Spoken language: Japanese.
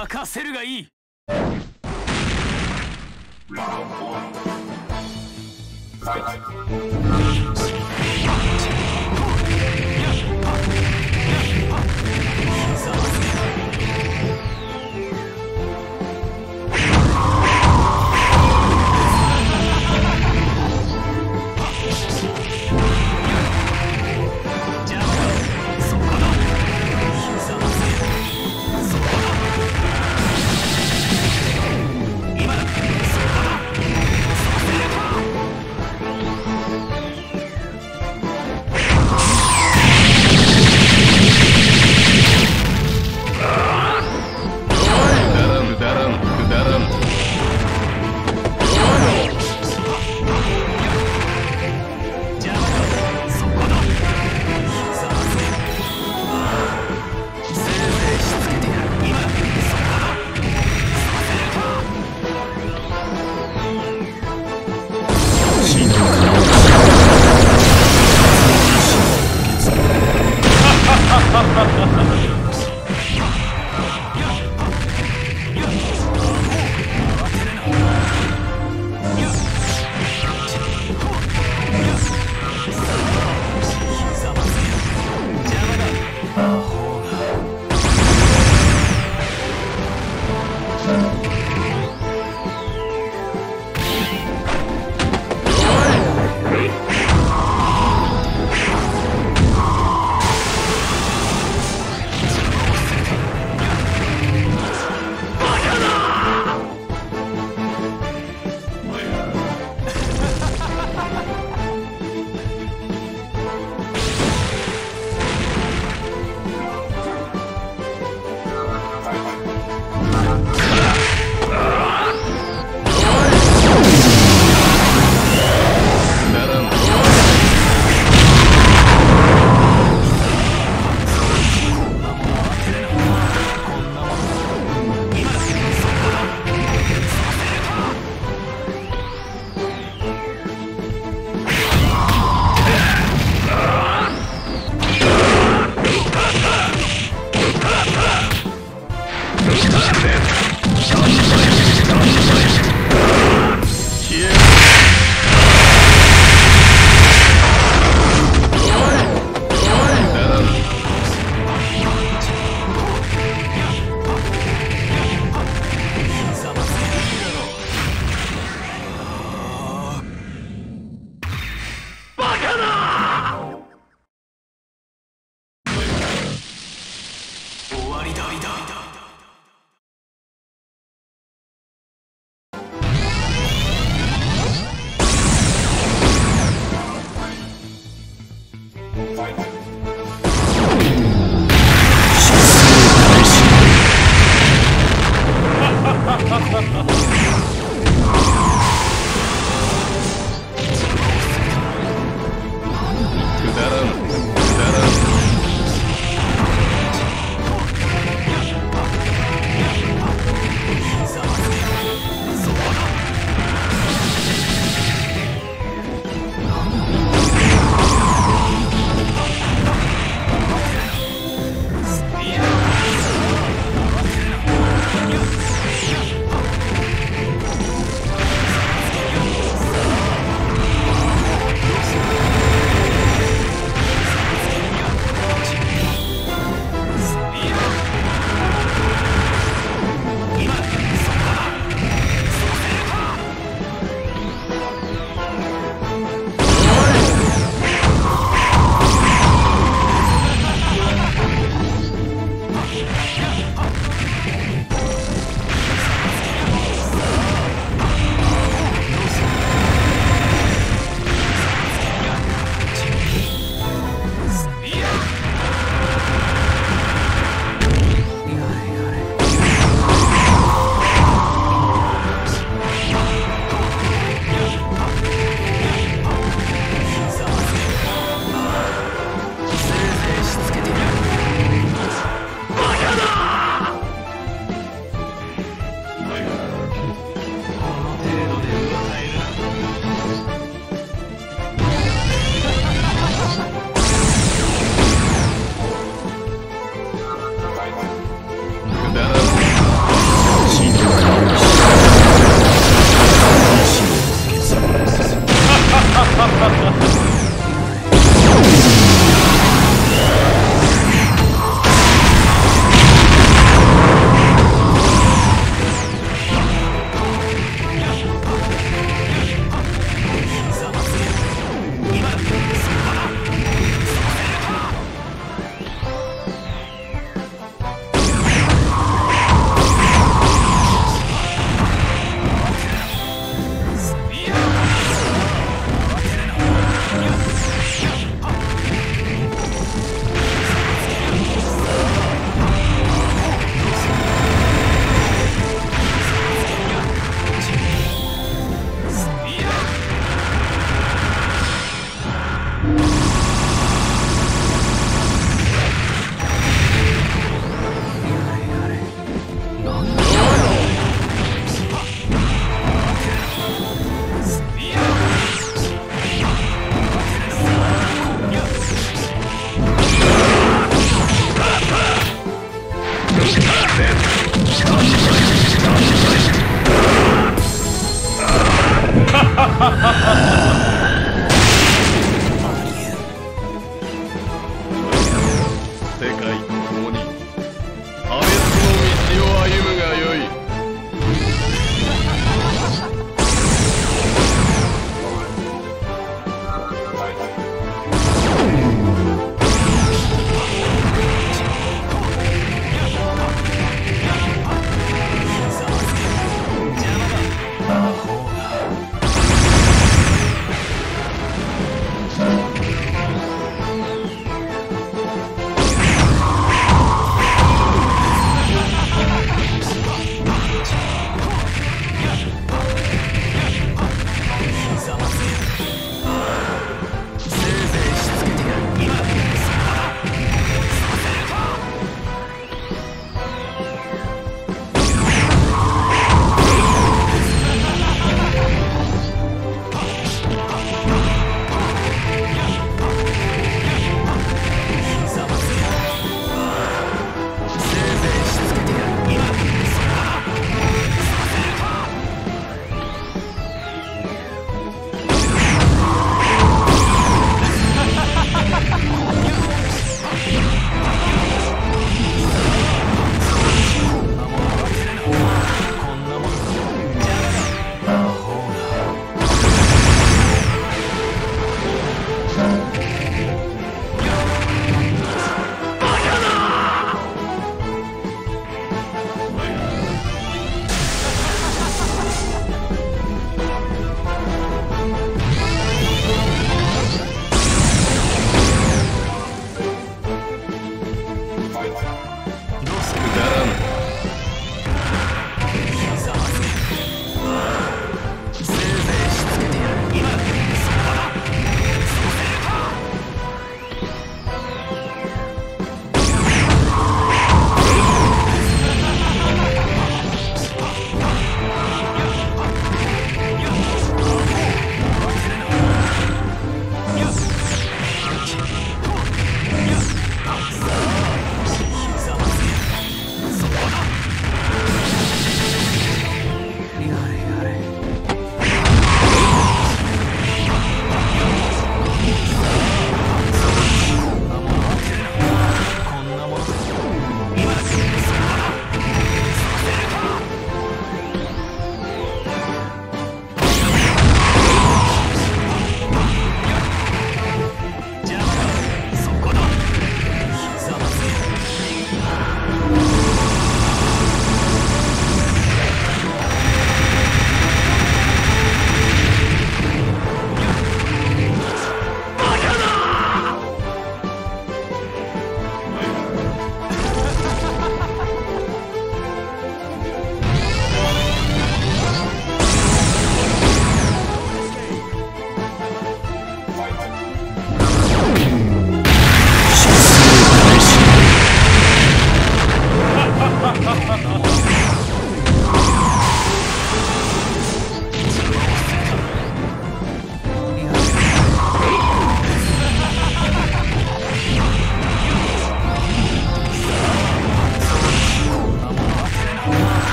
任せるがいい。